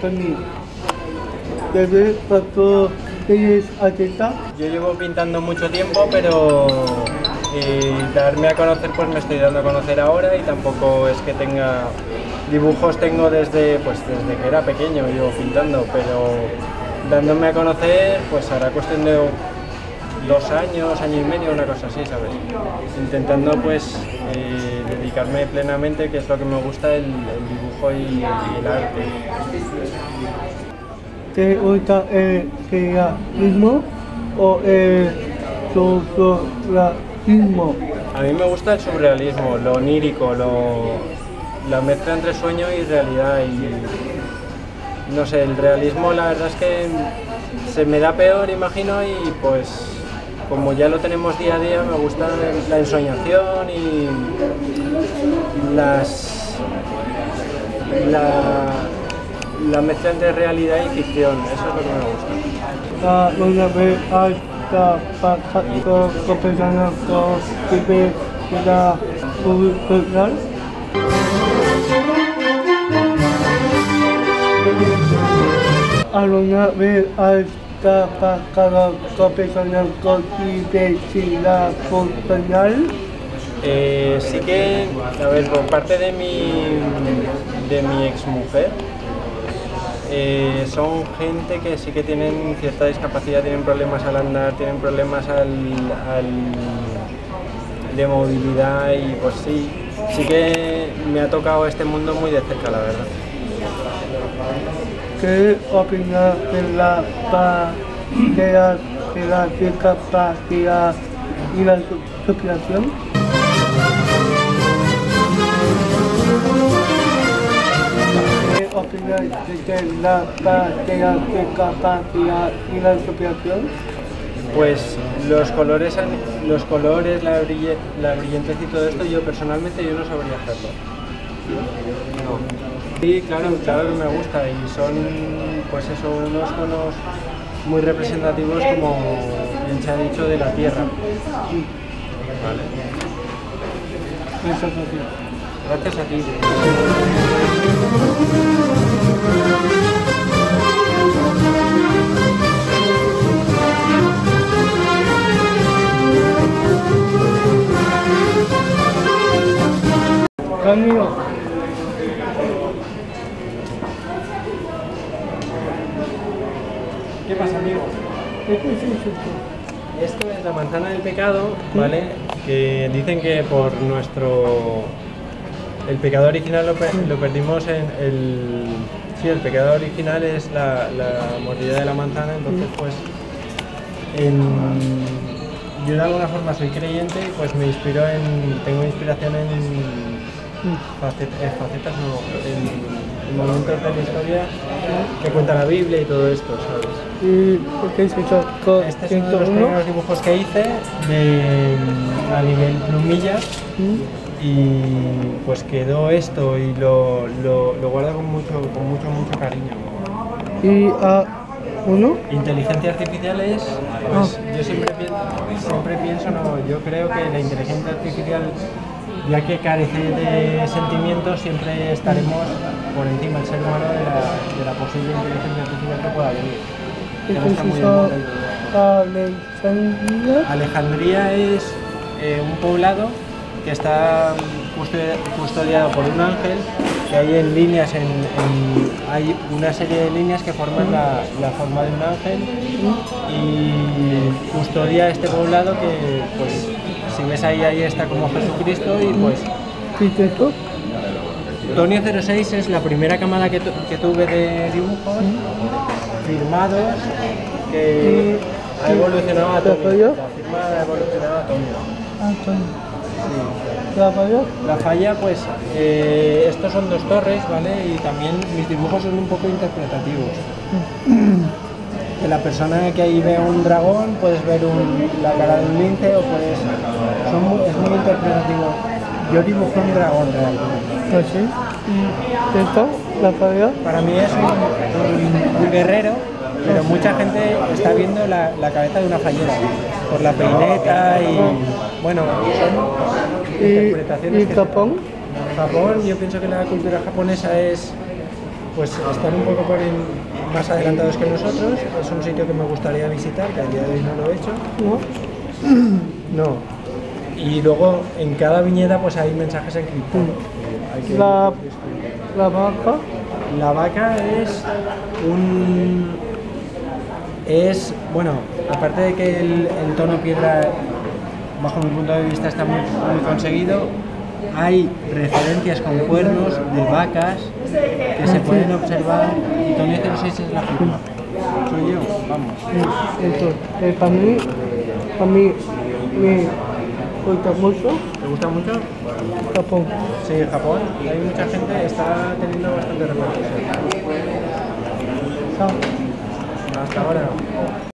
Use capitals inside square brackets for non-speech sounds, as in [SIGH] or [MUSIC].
Tony. ¿Desde cuánto tienes artista? Yo llevo pintando mucho tiempo, pero eh, darme a conocer pues me estoy dando a conocer ahora y tampoco es que tenga dibujos tengo desde pues desde que era pequeño yo pintando, pero dándome a conocer pues hará cuestión de dos años, año y medio, una cosa así, ¿sabes? Intentando pues eh, dedicarme plenamente, que es lo que me gusta, el, el dibujo y, y el arte. ¿Te gusta el realismo o el surrealismo? A mí me gusta el surrealismo, lo onírico, lo, la mezcla entre sueño y realidad. Y no sé, el realismo la verdad es que se me da peor, imagino, y pues como ya lo tenemos día a día, me gusta la ensoñación y las la, la mezcla entre realidad y ficción, eso es lo que me gusta. ¿Alguna vez has pasado con personas con diversidad cultural? ¿Alguna vez has cultural? Eh, sí que, a ver, por parte de mi, de mi exmujer, eh, son gente que sí que tienen cierta discapacidad, tienen problemas al andar, tienen problemas al, al- de movilidad y pues sí, sí que me ha tocado este mundo muy de cerca, la verdad. ¿Qué opinas de la paridad de la discapacidad y la superación? ¿Qué opinas de la paridad de discapacidad y la superación? Pues los colores, los colores, la, brille, la brillantez y todo esto, yo personalmente yo no sabría hacerlo. Sí, claro, claro que me gusta y son, pues eso, unos tonos muy representativos como bien se ha dicho de la tierra. Vale. Eso. Gracias a ti. Pasa. Esto es la manzana del pecado, ¿vale? Que dicen que por nuestro... El pecado original lo, pe- lo perdimos en el... Sí, el pecado original es la, la mordida de la manzana, entonces pues... en- Yo de alguna forma soy creyente pues me inspiro en... Tengo inspiración en... facet- en facetas, no, en, momentos de la historia que cuenta la Biblia y todo esto, ¿sabes? ¿Y por qué es Este es uno de los 101? primeros dibujos que hice de, a nivel plumilla y pues quedó esto y lo, lo, lo guardo con mucho, con mucho, mucho cariño. ¿Y a uno? Inteligencia artificial es, pues yo siempre pienso, siempre pienso, no, yo creo que la inteligencia artificial, ya que carece de sentimientos, siempre estaremos por encima del ser humano de la, de la posible inteligencia artificial que pueda venir. Alejandría es eh, un poblado que está custo- custodiado por un ángel que hay en líneas, en, en- hay una serie de líneas que forman la, la forma de un ángel y custodia este poblado que pues si ves ahí ahí está como Jesucristo y pues. Tonio 06 es la primera camada que, tu- que tuve de dibujos firmados que ha evolucionado a Tonio. ¿Rafael? La firma ha evolucionado a Tonio. La falla, pues, eh, estos son dos torres, ¿vale? Y también mis dibujos son un poco interpretativos. Que la persona que ahí ve un dragón, puedes ver un- la cara de un lince o puedes... son muy- es muy interpretativo. Yo dibujo un dragón realmente. ¿Y esto? ¿Rafael? Para mí es un, un- un guerrero, pero mucha gente está viendo la, la cabeza de una fallera por la peineta y... Bueno, son ¿Y, interpretaciones y que- Japón? Japón, yo pienso que la cultura japonesa es pues están un poco por más adelantados que nosotros. Es un sitio que me gustaría visitar, que a día de hoy no lo he hecho. ¿No? [CLEARS THROAT] No. Y luego en cada viñeta pues hay mensajes encriptados. Hay que- La, la vaca. La vaca es un. Es. Bueno, aparte de que el, el tono piedra, bajo mi punto de vista, está muy, muy conseguido, hay referencias con cuernos de vacas que se pueden observar. Y Tony 06 es la firma. Soy yo, vamos. Entonces, eh, para mí, para mí, me gusta mucho ¿Te gusta mucho? Japón. Sí, Japón. Hay mucha gente, está teniendo bastante repercusión. Chao. Hasta ahora.